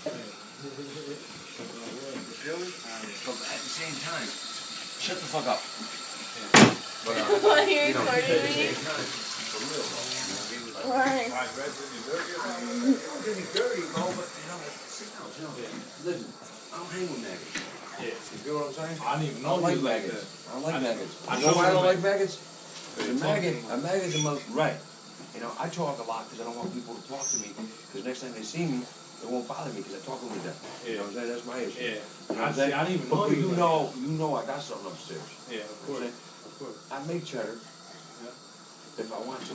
But at the same time, shut the fuck up. But, uh, Why are you you know, recording me? you know, Why? Dirty? "Oh, dirty, bro, but you know, sit down, sit down. Listen, I don't hang with maggots. Yeah. You feel what I'm saying? I didn't even I know don't like you maggots. I don't like I- maggots. I You know why I don't like maggots? They The maggot, a maggot's a most, right. You know, I talk a lot because I don't want people to talk to me, because next time they see me, it won't bother me, because I talk them to death. You know what I'm saying? That's my issue. Yeah. You know I, see. I didn't even know but you know, you know I got something upstairs. Yeah, of course. Of course. I make cheddar Yeah. if I want to.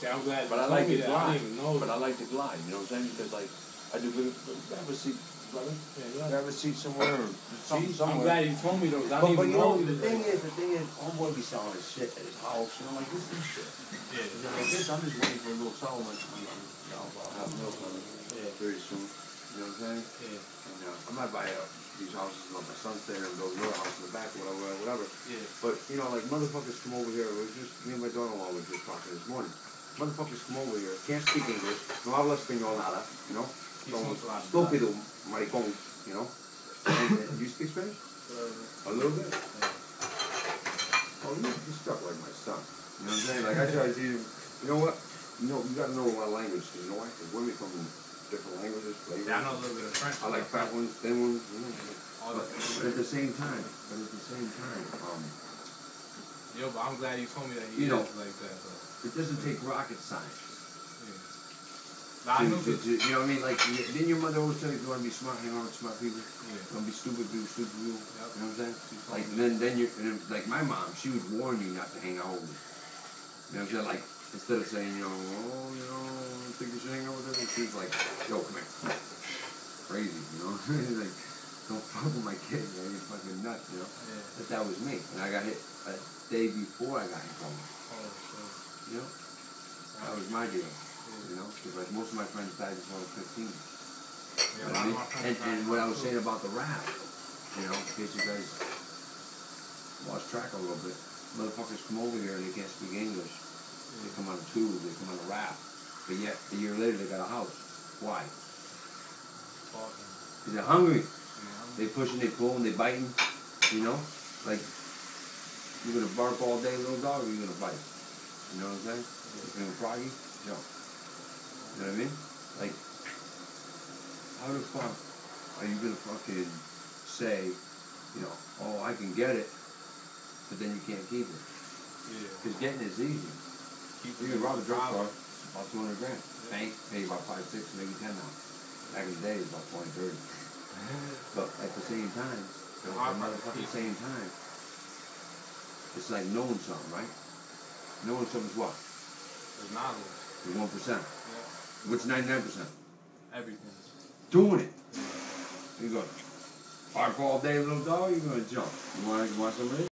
See, I'm glad But I like to that. I glide. didn't even know But. I like to glide, you know what I'm saying? Because like, I do a seat, brother. Yeah. Grab a seat somewhere, or something, See, I'm glad you told me those. I But, didn't but even you know, know the thing is, the thing is, homeboy be selling his shit at his house, you know, like this is shit. Yeah. You know, like this, I'm just waiting for a little settlement. I'm, I'm, I'll, I'll have milk on it Yeah. very soon. You know what I'm saying? Yeah. And uh, I might buy uh, these houses, let my son stay there and build another house in the back, whatever, whatever. Yeah. But you know, like motherfuckers come over here. It was just me and my daughter-in-law were just talking this morning. Motherfuckers come over here, can't speak English, no habla español nada, you know. So son claros. estúpido, maricón, you know. And, you speak Spanish? A little bit. Oh, you you stuck like my son. You know what I'm saying? Like I try to. You know what? You know, you gotta know my lot of language. you know why? Because women come in different languages, flavors. Yeah, I know a little bit of French. I like fat ones, thin ones. You know. All But, but at the same time, but at the same time, um, Yo, but I'm glad you told me that You know. like that. Though. it doesn't take rocket science. Yeah. Nah, I to- know to- that. to- you know what I mean? Like, didn't your mother always tell you if you want to be smart, hang around with smart people? Yeah. Don't be stupid, be with stupid people. Yep. You know what I'm saying? Like, then, then you, like my mom, she would warn you not to hang out with. You know what I'm saying? Like, instead of saying, you know, oh, you know, I think you should hang out with her, she's like, yo, come here. Crazy, you know? like, don't fuck with my kid, man. You're fucking nuts, you know? Yeah. But that was me. And I got hit a day before I got in coma. Oh, so. You know? That was my deal. You know? Because like most of my friends died before I was 15. Yeah, You know what I mean? And, and what I was saying about the rap, you know, in case you guys lost track a little bit, motherfuckers come over here and they can't speak English. They come on a tube, they come on a rap. But yet, a year later, they got a house. Why? Because they're hungry. They pushing, they pulling, they biting. You know? Like, you're gonna bark all day, little dog, or you're gonna bite. You know what I'm saying? You're gonna froggy, jump. You know what I mean? Like, how the fuck are you gonna fucking say, you know, oh, I can get it, but then you can't keep it? Yeah. Because getting is easy. Keep You can rob a drugstore, private. about 200 grand. Bank, pay about 5, 6, maybe 10 now. Back in the day, it was about 20, 30. But at the same time, at the motherfucking same time, it's like knowing something, right? Knowing something's what? It's knowledge. The one percent. Yeah. What's ninety nine percent? Everything. Doing it. You go. park all day, little dog. You're gonna jump. You want? You want some of this?